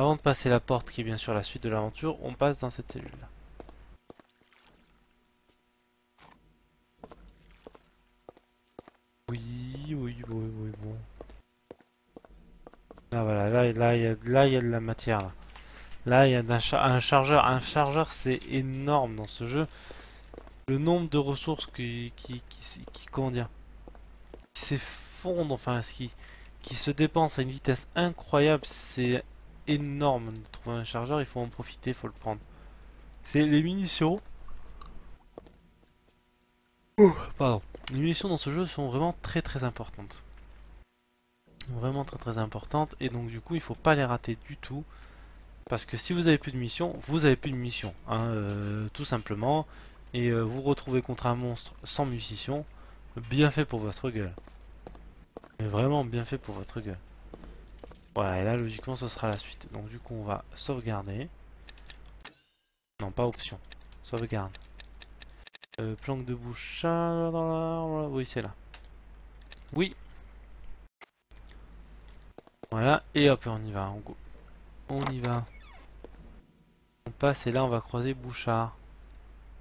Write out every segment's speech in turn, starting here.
Avant de passer la porte qui est bien sûr la suite de l'aventure, on passe dans cette cellule là. Oui, oui, oui, oui, bon. Là voilà, là, il y a, de la matière là. Il y a un, cha- un chargeur. Un chargeur, c'est énorme dans ce jeu. Le nombre de ressources qui, qui, qui, comment dire, s'effondrent, enfin, ce qui, qui se dépensent à une vitesse incroyable, c'est énorme de trouver un chargeur. Il faut en profiter, il faut le prendre. C'est les munitions. Pardon. Les munitions dans ce jeu sont vraiment très très importantes. Vraiment très très importantes. Et donc, du coup, il faut pas les rater du tout. Parce que si vous avez plus de mission, vous avez plus de mission, hein, euh, tout simplement. Et euh, vous retrouvez contre un monstre sans munition, bien fait pour votre gueule. Mais vraiment bien fait pour votre gueule. Voilà, et là logiquement ce sera la suite. Donc du coup on va sauvegarder. Non, pas option. Sauvegarde. Euh, planque de bouchard. Oui, c'est là. Oui. Voilà, et hop, on y va. On, go- on y va. On passe et là on va croiser Bouchard.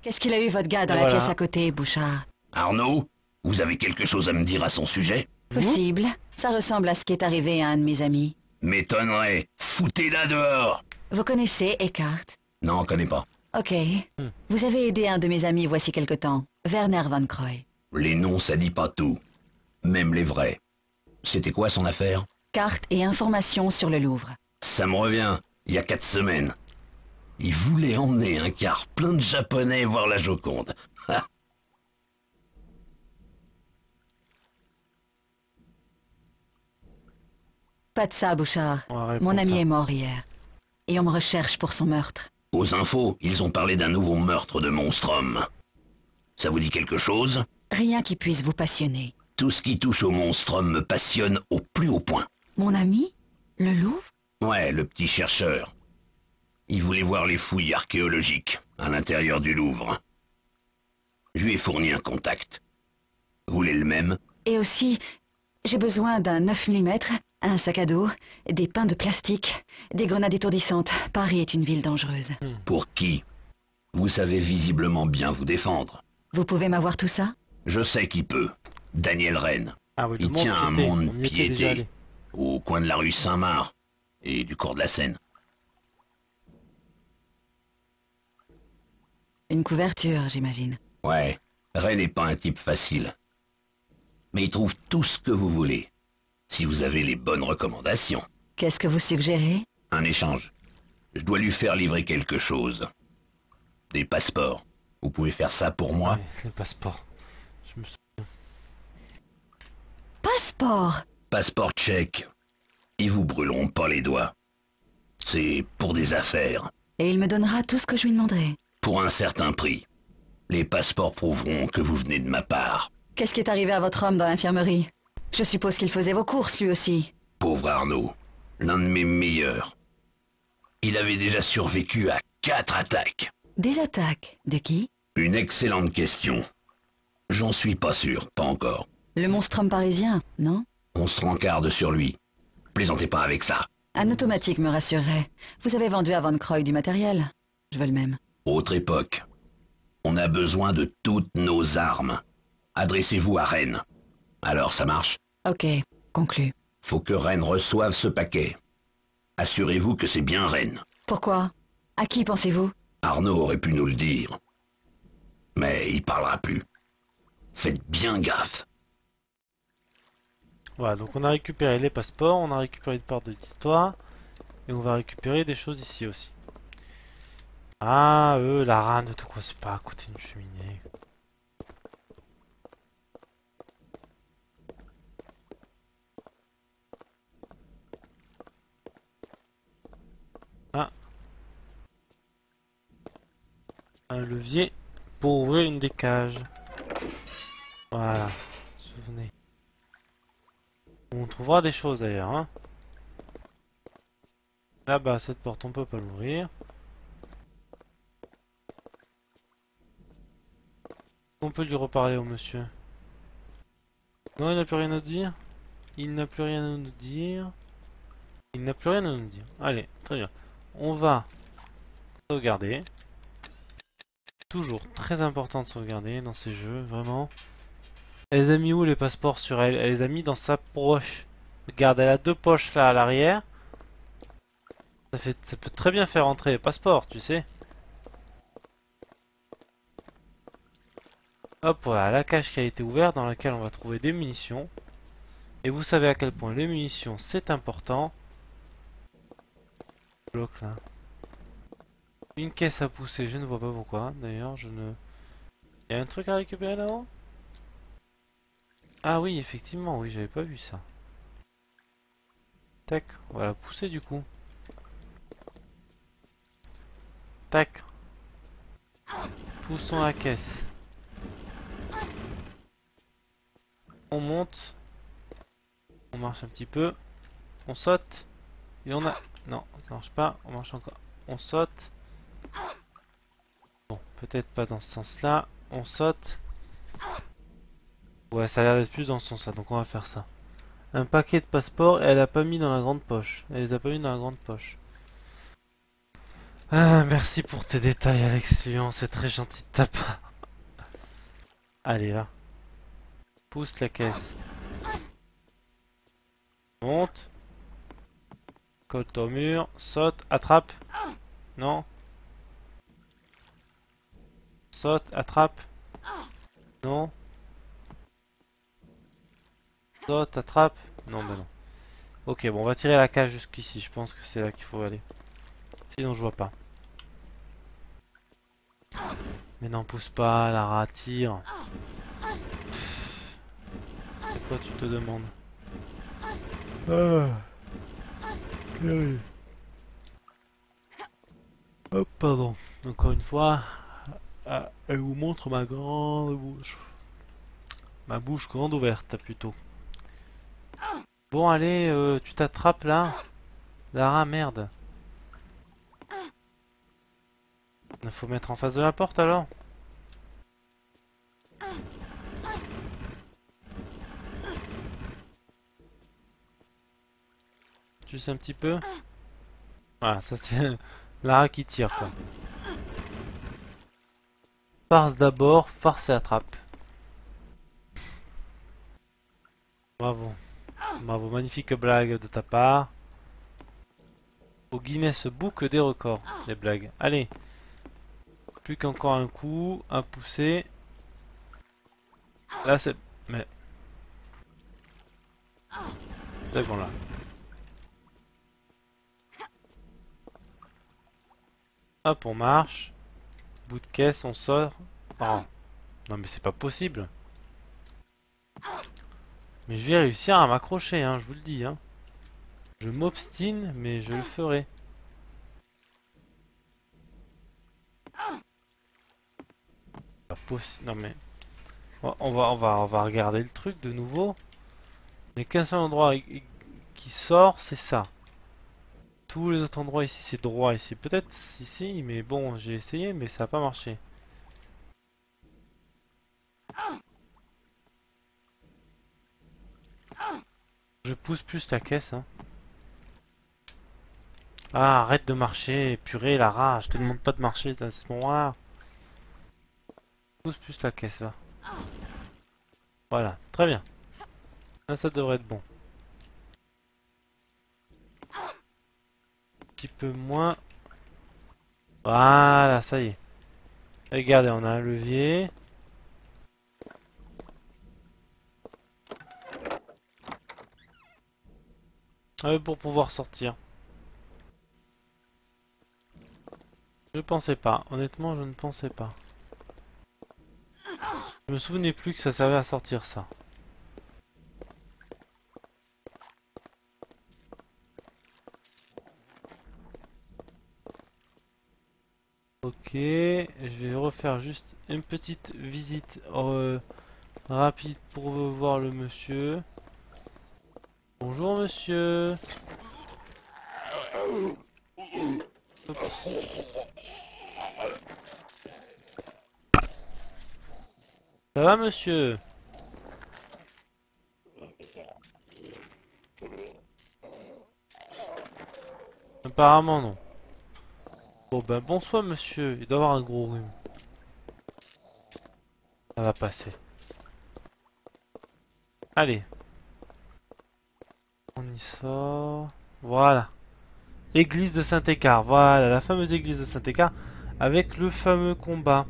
Qu'est-ce qu'il a eu votre gars dans la Voilà. pièce à côté, Bouchard? Arnaud, vous avez quelque chose à me dire à son sujet? Possible. Ça ressemble à ce qui est arrivé à un de mes amis. M'étonnerait. Foutez-la dehors Vous connaissez Eckhart? Non, connais pas. Ok. Hmm. Vous avez aidé un de mes amis voici quelque temps, Werner Van Croy. Les noms, ça dit pas tout. Même les vrais. C'était quoi son affaire? Carte et informations sur le Louvre. Ça me revient, il y a quatre semaines. Il voulait emmener un car plein de japonais voir la Joconde. Pas de ça, Bouchard. Mon ami ça. est mort hier. Et on me recherche pour son meurtre. Aux infos, ils ont parlé d'un nouveau meurtre de Monstrum. Ça vous dit quelque chose? Rien qui puisse vous passionner. Tout ce qui touche au Monstrum me passionne au plus haut point. Mon ami? Le Louvre? Ouais, le petit chercheur. Il voulait voir les fouilles archéologiques à l'intérieur du Louvre. Je lui ai fourni un contact. Vous voulez le même? Et aussi, j'ai besoin d'un 9 mm, un sac à dos, des pains de plastique, des grenades étourdissantes. Paris est une ville dangereuse. Pour qui? Vous savez visiblement bien vous défendre. Vous pouvez m'avoir tout ça? Je sais qui peut. Daniel Rennes, Ah oui, Il tient un monde piété. au coin de la rue Saint-Marc et du cours de la Seine. Une couverture, j'imagine. Ouais, Rennes n'est pas un type facile. Mais il trouve tout ce que vous voulez. Si vous avez les bonnes recommandations. Qu'est-ce que vous suggérez? Un échange. Je dois lui faire livrer quelque chose. Des passeports. Vous pouvez faire ça pour moi Ouais, les passeports. Je me sou- Passeport? Passeport tchèque. Ils vous brûleront pas les doigts. C'est pour des affaires. Et il me donnera tout ce que je lui demanderai. Pour un certain prix. Les passeports prouveront que vous venez de ma part. Qu'est-ce qui est arrivé à votre homme dans l'infirmerie? Je suppose qu'il faisait vos courses, lui aussi. Pauvre Arnaud. L'un de mes meilleurs. Il avait déjà survécu à quatre attaques. Des attaques De qui? Une excellente question. J'en suis pas sûr, pas encore. Le monstrum parisien, non? On se rencarde sur lui. Plaisantez pas avec ça. Un automatique me rassurerait. Vous avez vendu à Van Croy du matériel. Je veux le même. Autre époque. On a besoin de toutes nos armes. Adressez-vous à Rennes. Alors ça marche Ok, conclu. Faut que Rennes reçoive ce paquet. Assurez-vous que c'est bien Rennes. Pourquoi? À qui pensez-vous? Arnaud aurait pu nous le dire. Mais il parlera plus. Faites bien gaffe. Voilà, donc on a récupéré les passeports, on a récupéré une part de l'histoire, et on va récupérer des choses ici aussi. Ah, eux, la rade, tout quoi, c'est pas à côté d'une cheminée. Ah. Un levier pour ouvrir une des cages. Voilà, souvenez. On trouvera des choses d'ailleurs. Hein. Là-bas, cette porte, on peut pas l'ouvrir. On peut lui reparler au monsieur. Non, il n'a plus rien à nous dire. Il n'a plus rien à nous dire. Il n'a plus rien à nous dire. Allez, très bien. On va sauvegarder. Toujours très important de sauvegarder dans ces jeux, vraiment. Elle les a mis où les passeports sur elle? Elle les a mis dans sa poche. Regarde, elle a deux poches là à l'arrière. Ça, peut très bien faire entrer les passeports, tu sais. Hop, voilà, la cache qui a été ouverte dans laquelle on va trouver des munitions. Et vous savez à quel point les munitions c'est important. Bloc là. Une caisse à pousser, je ne vois pas pourquoi. D'ailleurs, je ne... Il y a un truc à récupérer là-haut Ah oui, effectivement, oui, j'avais pas vu ça. Tac, on va la pousser du coup. Tac. Poussons la caisse. On monte. On marche un petit peu. On saute. Et on a... Non, ça marche pas. On marche encore. On saute. Peut-être pas dans ce sens-là. On saute. Ouais, ça a l'air d'être plus dans ce sens-là, donc on va faire ça. Un paquet de passeports et elle a pas mis dans la grande poche. Elle les a pas mis dans la grande poche. Ah, merci pour tes détails, Alex Lyon. C'est très gentil de ta part. Allez, là. Pousse la caisse. Monte. Cote au mur. Saute. Attrape. Non. Saute. Attrape. Non. Saute. Attrape. Non, bah non. Ok, bon, on va tirer la cage jusqu'ici. Je pense que c'est là qu'il faut aller. Sinon, je vois pas. Mais n'en pousse pas, Lara, tire. Pourquoi tu te demandes? Ah. Hop, pardon. Encore une fois, ah, elle vous montre ma grande bouche. Ma bouche grande ouverte, plutôt. Bon, allez, euh, tu t'attrapes là Lara, merde. Il faut mettre en face de la porte alors Juste un petit peu. Voilà, ça c'est Lara qui tire quoi. Farce d'abord, farce et attrape. Bravo. Bravo, magnifique blague de ta part. Au Guinness Book des records, les blagues. Allez. Plus qu'encore un coup, un poussé. Là c'est... Mais... C'est bon là. Hop, on marche. Bout de caisse, on sort. Non mais c'est pas possible. Mais je vais réussir à m'accrocher, hein, je vous le dis. Hein. Je m'obstine, mais je le ferai. Pas possible. Non mais... On va, on, va, on va regarder le truc de nouveau. Mais qu'un seul endroit qui sort, c'est ça. Tous les autres endroits ici, c'est droit ici. Peut-être ici, mais bon, j'ai essayé, mais ça n'a pas marché. Je pousse plus la caisse. Hein. Ah, arrête de marcher, purée, la rage. Je te demande pas de marcher à ce moment-là. Pousse plus la caisse, là. Voilà, très bien. Ça devrait être bon. Petit peu moins. Voilà, ça y est. Regardez, on a un levier. Ah pour pouvoir sortir. Je pensais pas. Honnêtement, je ne pensais pas. Je me souvenais plus que ça servait à sortir ça. Ok, je vais refaire juste une petite visite euh, rapide pour voir le monsieur. Bonjour monsieur. Ça va monsieur? Apparemment non. Ben bonsoir monsieur, il doit avoir un gros rhume. Ça va passer. Allez. On y sort. Voilà. Église de Saint-Écart. Voilà, la fameuse église de Saint-Écart avec le fameux combat.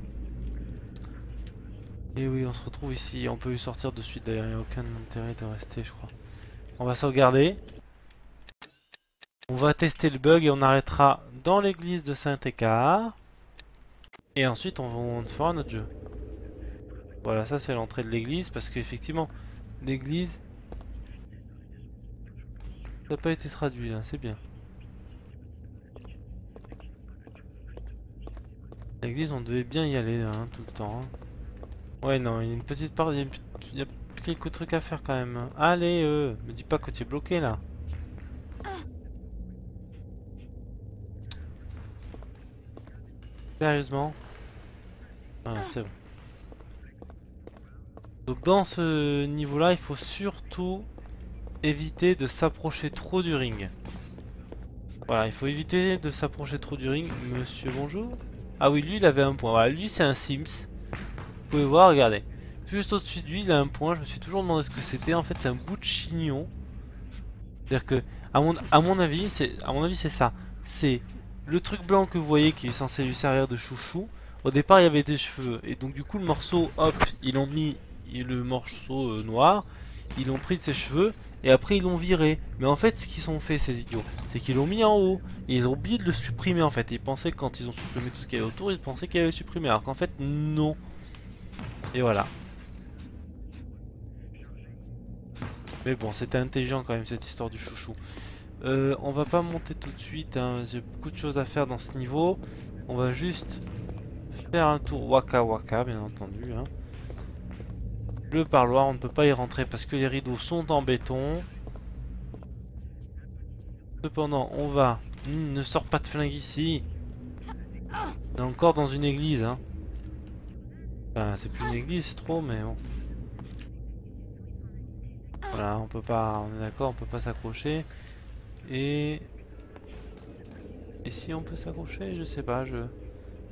Et oui, on se retrouve ici. On peut y sortir de suite d'ailleurs. Il n'y a aucun intérêt de rester, je crois. On va sauvegarder. On va tester le bug et on arrêtera dans l'église de Saint-Écart. Et ensuite, on, fera notre jeu. Voilà, ça c'est l'entrée de l'église parce qu'effectivement, l'église, ça n'a pas été traduit là, c'est bien. L'église, on devait bien y aller hein, tout le temps. Hein. Ouais, non, il y a une petite part, il y, a quelques trucs à faire quand même. Hein. Allez, euh, me dis pas que tu es bloqué là. Sérieusement Voilà, c'est bon. Donc dans ce niveau-là, il faut surtout éviter de s'approcher trop du ring. Voilà, il faut éviter de s'approcher trop du ring. Monsieur, bonjour. Ah oui, lui, il avait un point. Voilà, lui, c'est un Sims. Vous pouvez voir, regardez. Juste au-dessus de lui, il a un point. Je me suis toujours demandé ce que c'était. En fait, c'est un bout de chignon. C'est-à-dire que, à mon, à mon avis, c'est ça. C'est le truc blanc que vous voyez qui est censé lui servir de chouchou, au départ il y avait des cheveux. Et donc du coup le morceau, hop, ils l'ont mis, le morceau euh, noir, ils l'ont pris de ses cheveux et après ils l'ont viré. Mais en fait ce qu'ils ont fait ces idiots, c'est qu'ils l'ont mis en haut et ils ont oublié de le supprimer en fait. Ils pensaient que quand ils ont supprimé tout ce qu'il y avait autour, ils pensaient qu'il avait supprimé alors qu'en fait non. Et voilà. Mais bon, c'était intelligent quand même cette histoire du chouchou. Euh, on va pas monter tout de suite, hein. j'ai beaucoup de choses à faire dans ce niveau. On va juste faire un tour waka waka, bien entendu. Hein. Le parloir, on ne peut pas y rentrer parce que les rideaux sont en béton. Cependant, on va... Hmm, ne sort pas de flingue ici. On est encore dans une église. Hein. C'est plus une église, c'est trop, mais bon. Voilà, on peut pas... On est d'accord, on peut pas s'accrocher. Et... Et si on peut s'accrocher Je sais pas, je...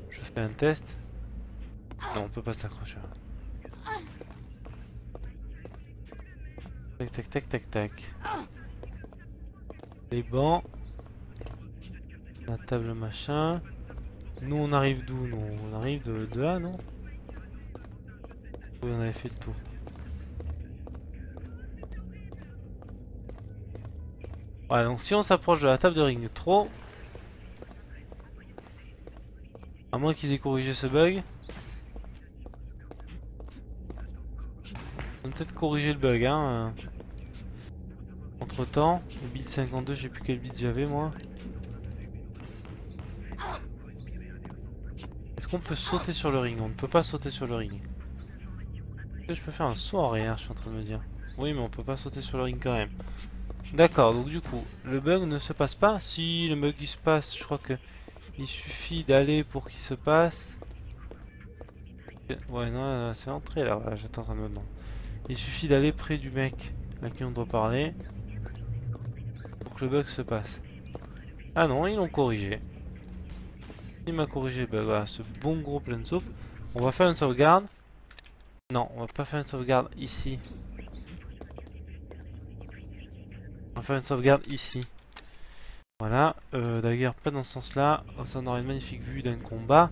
Je fais un test. Non, on peut pas s'accrocher. Tac, tac, tac, tac, tac. Les bancs. La table machin. Nous, on arrive d'où on arrive de, de là, non? Oui, on avait fait le tour. Voilà, donc si on s'approche de la table de ring trop... À moins qu'ils aient corrigé ce bug. On peut-être corriger le bug, hein. Entre temps, le bit 52, je sais plus quel bit j'avais moi. Est-ce qu'on peut sauter sur le ring? On ne peut pas sauter sur le ring. Est-ce que je peux faire un saut en arrière, je suis en train de me dire? Oui, mais on peut pas sauter sur le ring quand même. D'accord, donc du coup, le bug ne se passe pas. Si le bug il se passe, je crois que il suffit d'aller pour qu'il se passe. Ouais, non, c'est entré là, j'attends un moment. Il suffit d'aller près du mec à qui on doit parler pour que le bug se passe. Ah non, ils l'ont corrigé. Il m'a corrigé le bug, voilà, ce bon gros plein de soupe. On va faire une sauvegarde. Non, on va pas faire une sauvegarde ici. On va faire une sauvegarde ici. Voilà, euh, d'ailleurs pas dans ce sens là, ça on aura une magnifique vue d'un combat.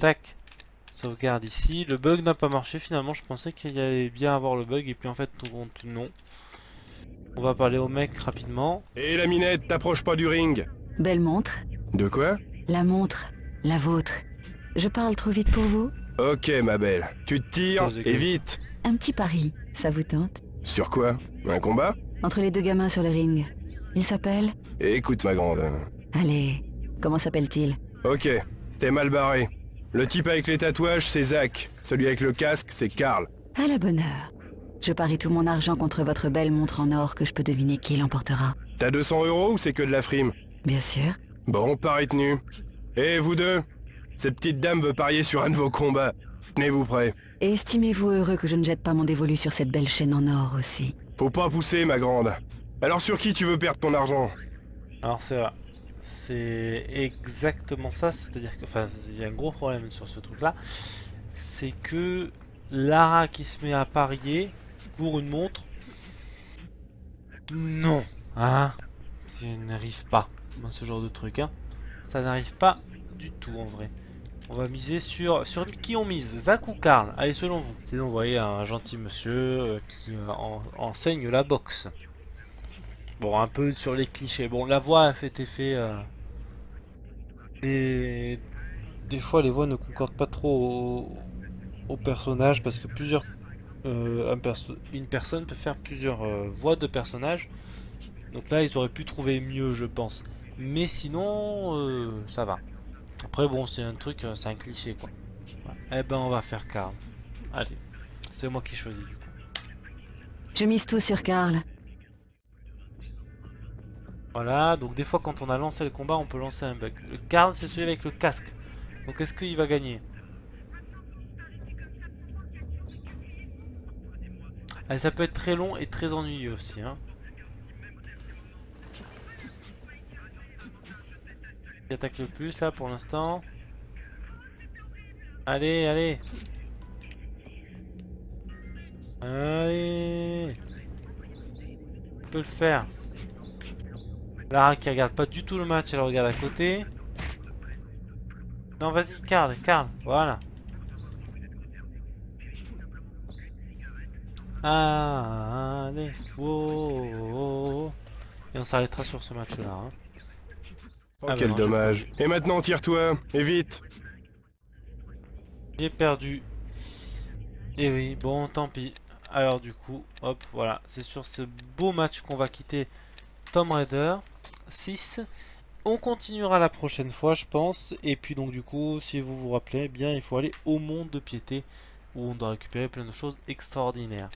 Tac, sauvegarde ici. Le bug n'a pas marché finalement, je pensais qu'il y allait bien avoir le bug et puis en fait non. On va parler au mec rapidement. Et la minette, t'approche pas du ring. Belle montre. De quoi? La montre, la vôtre. Je parle trop vite pour vous. Ok ma belle, tu te tires et vite. Un petit pari, ça vous tente? Sur quoi? Un combat? Entre les deux gamins sur le ring. Il s'appelle Écoute ma grande. Allez, comment s'appelle-t-il Ok, t'es mal barré. Le type avec les tatouages, c'est Zach. Celui avec le casque, c'est Karl. À la bonne heure. Je parie tout mon argent contre votre belle montre en or que je peux deviner qui l'emportera. T'as 200 euros ou c'est que de la frime? Bien sûr. Bon, pari tenu. Et vous deux? Cette petite dame veut parier sur un de vos combats. Tenez-vous prêts. estimez-vous heureux que je ne jette pas mon dévolu sur cette belle chaîne en or aussi faut pas pousser, ma grande. Alors sur qui tu veux perdre ton argent? Alors c'est vrai. C'est exactement ça, c'est-à-dire que, enfin, il y a un gros problème sur ce truc-là, c'est que Lara qui se met à parier pour une montre, non, hein, ça n'arrive pas, ce genre de truc, hein, ça n'arrive pas du tout en vrai. On va miser sur... Sur qui on mise Zach ou Karl? Allez, selon vous. Sinon, vous voyez un gentil monsieur euh, qui euh, enseigne la boxe. Bon, un peu sur les clichés. Bon, la voix a fait effet... Euh, des... des fois, les voix ne concordent pas trop au, personnage parce que plusieurs... une personne peut faire plusieurs voix de personnages. Donc là, ils auraient pu trouver mieux, je pense. Mais sinon, ça va. Après, bon, c'est un truc, euh, c'est un cliché, quoi. Eh ben, on va faire Karl. Allez, c'est moi qui choisis, du coup. Je mise tout sur Karl. Voilà, donc des fois, quand on a lancé le combat, on peut lancer un bug. Le Karl, c'est celui avec le casque. Donc, est-ce qu'il va gagner? Allez, ça peut être très long et très ennuyeux aussi, hein. Attaque le plus là pour l'instant. Allez, allez. Allez. On peut le faire. Lara qui regarde pas du tout le match, elle regarde à côté. Non, vas-y, Karl, Karl, voilà. Allez, wow. Et on s'arrêtera sur ce match-là. Hein. Oh, ah, quel dommage. Et maintenant, tire-toi, et vite J'ai perdu. Et oui, bon, tant pis. Alors du coup, hop, voilà. C'est sur ce beau match qu'on va quitter Tomb Raider 6. On continuera la prochaine fois, je pense. Et puis donc du coup, si vous vous rappelez, eh bien, il faut aller au monde de piété où on doit récupérer plein de choses extraordinaires.